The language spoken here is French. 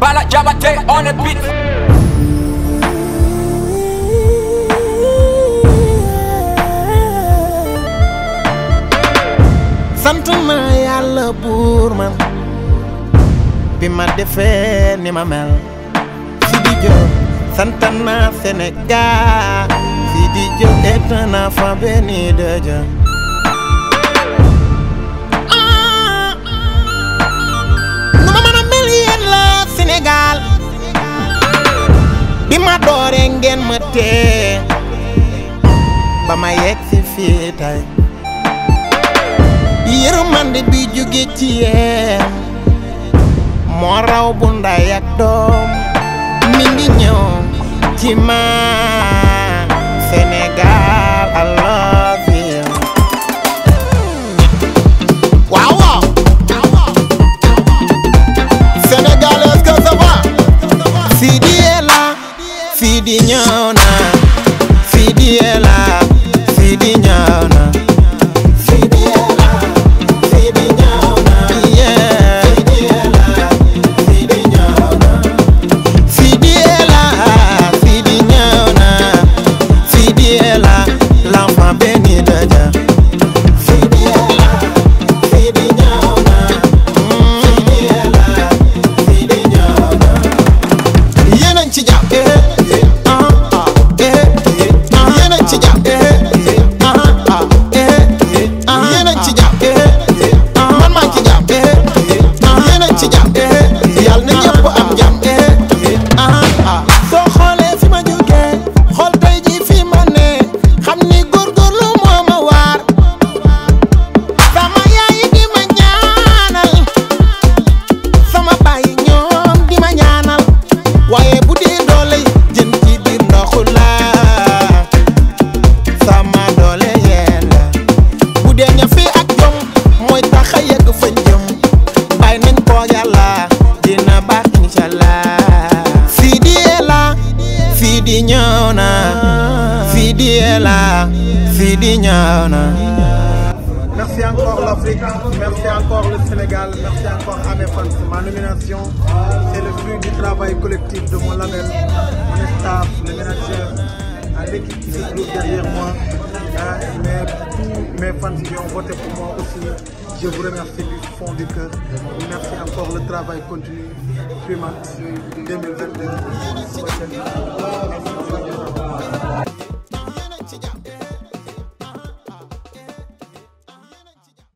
Bala Jabate on a beat. sant naa yàlla buur man. Bi ma defee ni ma mel Sidi Diop sant naa Sidi Diop est un enfant bi ma dooree ngeen ma tee ba ma yegg si fii tey. Yërmande bi jóge ci yéen moo raw bu nday ak doom mi ngi ñëw ci ma fidi nyona fidi ela fidi nyona Merci encore l'Afrique, merci encore le Sénégal, merci encore à mes fans. Ma nomination, c'est le fruit du travail collectif de mon label, mon staff, le manager, l'équipe qui se trouve derrière moi, mais mes fans qui ont voté pour moi aussi. Je vous remercie du fond du cœur. Merci encore, le travail continue. Primat 2022.